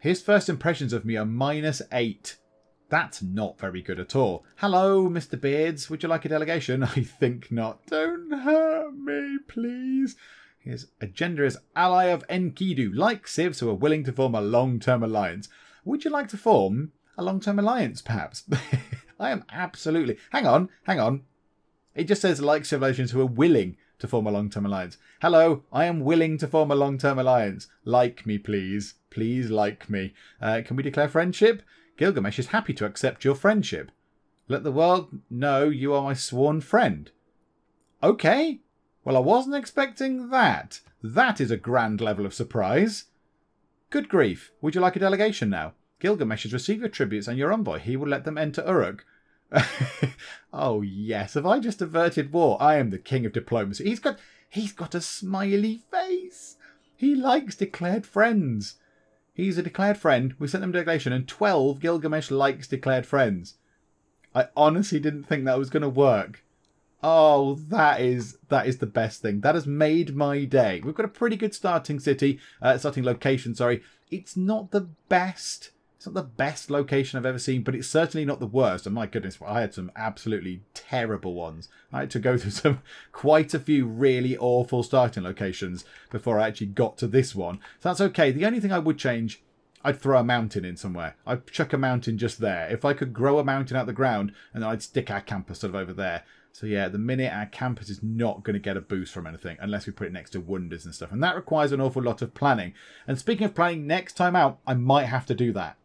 his first impressions of me are minus eight. That's not very good at all. Hello, Mr. Beards. Would you like a delegation? I think not. Don't hurt me, please. His agenda is ally of Enkidu, like Civs who are willing to form a long-term alliance. Would you like to form a long-term alliance, perhaps. I am absolutely. Hang on, hang on. It just says like civilizations who are willing to form a long-term alliance. Hello, I am willing to form a long-term alliance. Like me, please. Please like me. Uh, can we declare friendship? Gilgamesh is happy to accept your friendship. Let the world know you are my sworn friend. Okay. Well, I wasn't expecting that. That is a grand level of surprise. Good grief. Would you like a delegation now? Gilgamesh has received your tributes and your envoy. He will let them enter Uruk. oh yes, have I just averted war? I am the king of diplomacy. He's got he's got a smiley face. He likes declared friends. He's a declared friend. We sent them a delegation, and twelve Gilgamesh likes declared friends. I honestly didn't think that was going to work. Oh, that is that is the best thing. That has made my day. We've got a pretty good starting city, uh, starting location. Sorry, it's not the best it's not the best location I've ever seen, but it's certainly not the worst. And my goodness, I had some absolutely terrible ones. I had to go through some quite a few really awful starting locations before I actually got to this one. So that's okay. The only thing I would change, I'd throw a mountain in somewhere. I'd chuck a mountain just there. If I could grow a mountain out of the ground, and then I'd stick our campus sort of over there. So yeah, the minute our campus is not going to get a boost from anything unless we put it next to wonders and stuff. And that requires an awful lot of planning. And speaking of planning, next time out, I might have to do that.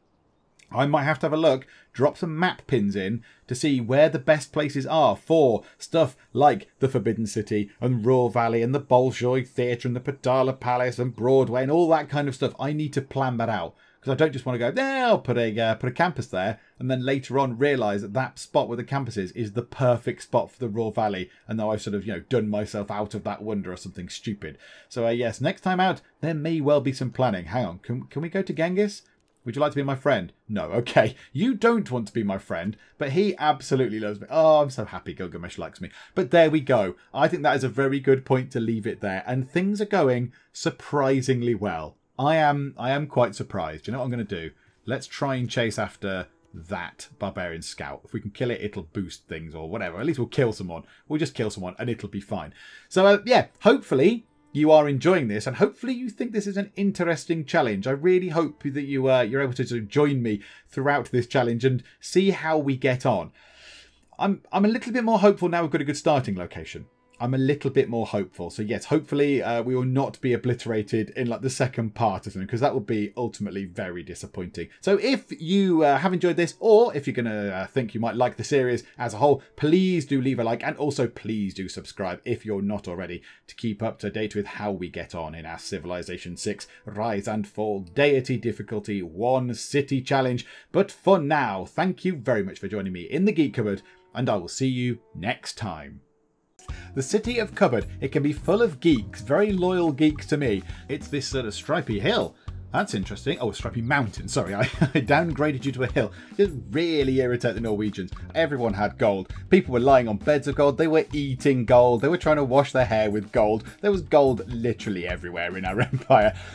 I might have to have a look, drop some map pins in to see where the best places are for stuff like the Forbidden City and Ruhr Valley and the Bolshoi Theatre and the Potala Palace and Broadway and all that kind of stuff. I need to plan that out because I don't just want to go, there, I'll put a, uh, put a campus there and then later on realise that that spot where the campus is is the perfect spot for the Ruhr Valley and now I've sort of, you know, done myself out of that wonder or something stupid. So uh, yes, next time out, there may well be some planning. Hang on, can, can we go to Genghis? Would you like to be my friend? No, okay. You don't want to be my friend, but he absolutely loves me. Oh, I'm so happy Gilgamesh likes me. But there we go. I think that is a very good point to leave it there. And things are going surprisingly well. I am I am quite surprised. You know what I'm going to do? Let's try and chase after that barbarian scout. If we can kill it, it'll boost things or whatever. At least we'll kill someone. We'll just kill someone and it'll be fine. So uh, yeah, hopefully you are enjoying this and hopefully you think this is an interesting challenge. I really hope that you uh, you're able to sort of join me throughout this challenge and see how we get on. I'm I'm a little bit more hopeful now we've got a good starting location. I'm a little bit more hopeful. So yes, hopefully uh, we will not be obliterated in like the second part of something, because that would be ultimately very disappointing. So if you uh, have enjoyed this, or if you're going to uh, think you might like the series as a whole, please do leave a like, and also please do subscribe if you're not already, to keep up to date with how we get on in our Civilization 6 Rise and Fall Deity Difficulty 1 City Challenge. But for now, thank you very much for joining me in the Geek Cupboard, and I will see you next time. The city of Cupboard. It can be full of geeks, very loyal geeks to me. It's this sort of stripy hill. That's interesting. Oh, Stripy Mountain. Sorry, I, I downgraded you to a hill. Just really irritate the Norwegians. Everyone had gold. People were lying on beds of gold. They were eating gold. They were trying to wash their hair with gold. There was gold literally everywhere in our empire.